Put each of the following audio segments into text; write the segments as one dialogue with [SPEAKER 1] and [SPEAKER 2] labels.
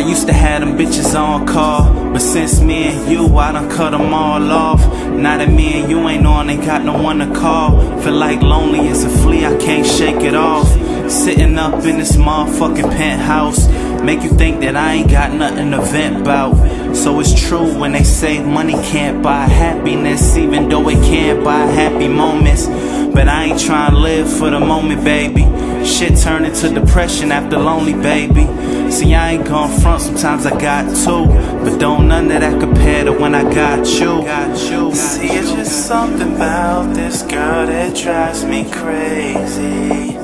[SPEAKER 1] used to have them bitches on call, but since me and you, I done cut them all off. Now that me and you ain't on, ain't got no one to call. Feel like lonely as a flea, I can't shake it off. Sitting up in this motherfucking penthouse, make you think that I ain't got nothing to vent about. So it's true when they say money can't buy happiness, even though it can buy happy moments. But I ain't trying to live for the moment, baby. Shit turn into depression after lonely, baby. See, I ain't gon' front, sometimes I got to. But don't none of that compare to when I got you. See, it's just something about this girl that drives me crazy.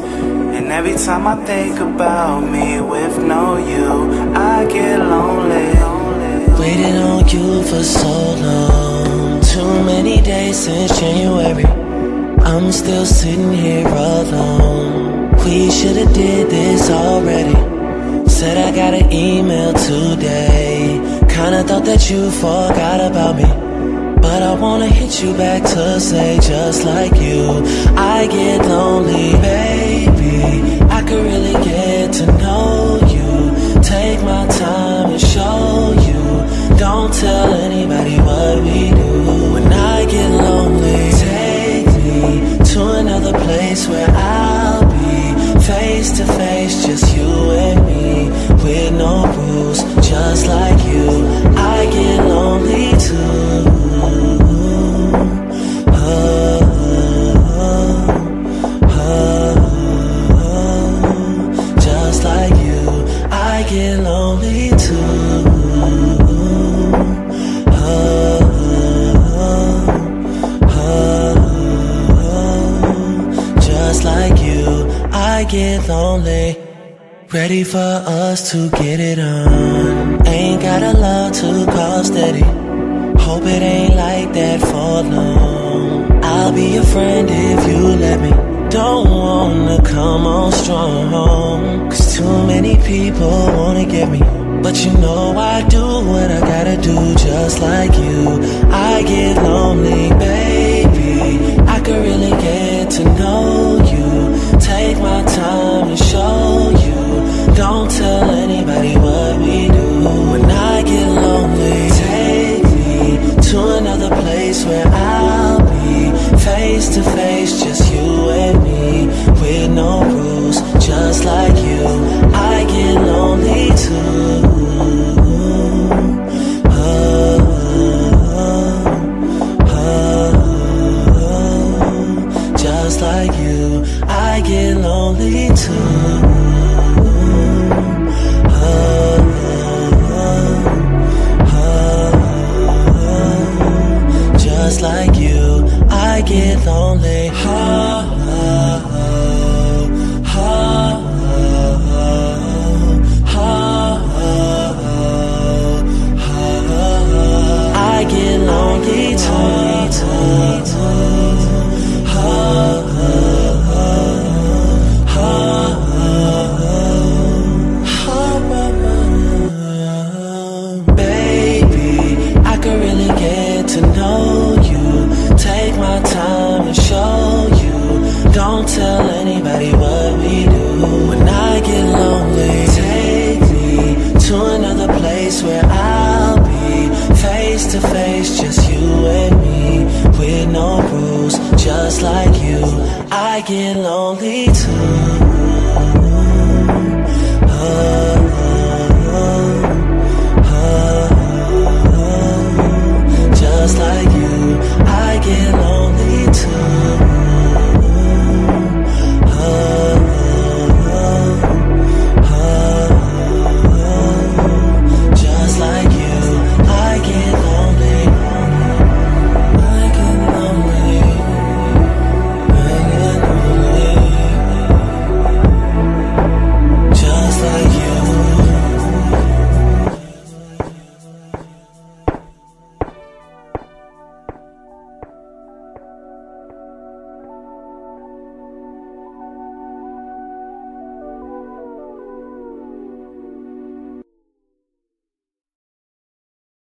[SPEAKER 1] And every time I think about me with no you, I get lonely.
[SPEAKER 2] Waiting on you for so long. Too many days since January. I'm still sitting here alone. We should've did this already. Said I got an email today. Kinda thought that you forgot about me. But I wanna hit you back to say just like you I get lonely, baby place where I'll be. Face to face, just you and me, with no rules, just like Ready for us to get it on. Ain't got a love to call steady. Hope it ain't like that for long. I'll be your friend if you let me. Don't wanna come on strong. Cause too many people wanna get me. But you know I do what I gotta do just like you. I get lonely, baby. I could really get to know get lonely too. Just like you I get lonely just like you. I get lonely too